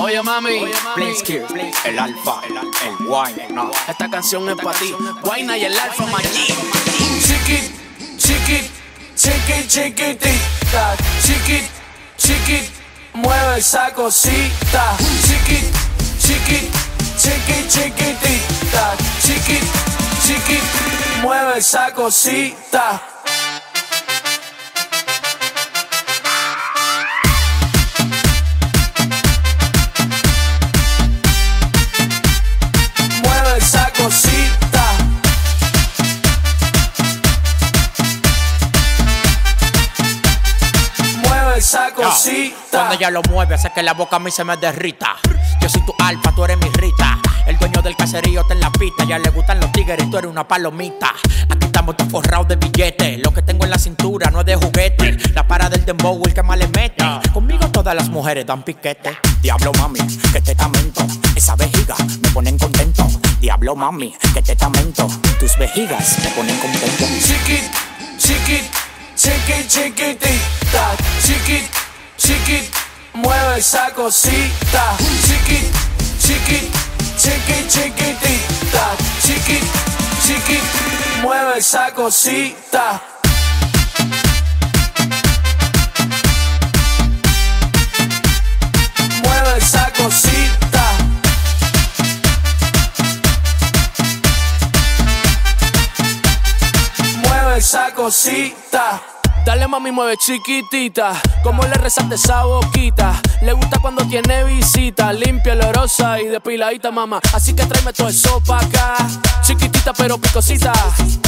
Oye mami, Blitzkrieg, el alfa, el wine, no. esta canción es para ti. Guayna y el alfa Maggi. Chiqui, chiqui, chiqui, chiquitita. Chiqui, chiqui, mueve esa cosita. Chiqui, chiqui, chiqui, chiquitita. Chiqui, chiqui, mueve esa cosita. Esa cosita. Cuando ella lo mueve, hace que la boca a mí se me derrita. Yo soy tu alfa, tú eres mi rita. El dueño del caserío está en la pista. Ya le gustan los tigres y tú eres una palomita. Aquí estamos todos forrados de billetes. Lo que tengo en la cintura no es de juguete. La para del dembow, el que más le mete. Conmigo todas las mujeres dan piquete. Diablo mami, que te tamento. Esa vejiga me ponen contento. Diablo mami, que te tamento. Tus vejigas me ponen contento. Chiqui, chiqui, chiqui, chiquitita. Chiqui, chiqui, mueve esa cosita. Chiqui, chiqui, chiqui, chiquitita. Chiqui, chiqui, mueve esa cosita. Mueve esa cosita. Mueve esa cosita. Dale mami, mueve chiquitita. Como le resaste esa boquita. Le gusta cuando tiene visita. Limpia, olorosa y depiladita, mamá. Así que tráeme todo eso pa' acá. Chiquitita pero picosita.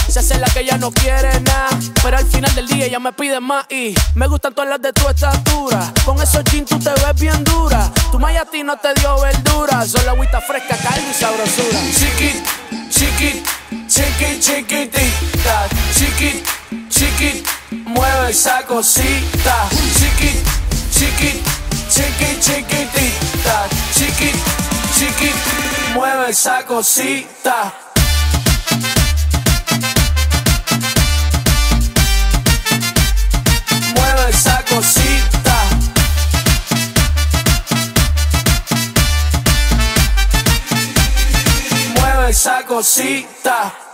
Se hace la que ella no quiere nada. Pero al final del día ella me pide más. Y me gustan todas las de tu estatura. Con esos jeans tú te ves bien dura. Tu maya a no te dio verdura. Solo agüita fresca, calma y sabrosura. Chiqui, chiqui, chiqui, chiquitita. Chiqui, chiqui, mueve esa cosita. Chiqui, chiqui, chiqui, chiquitita. Chiqui, chiqui, mueve esa cosita. Mueve esa cosita. Mueve esa cosita.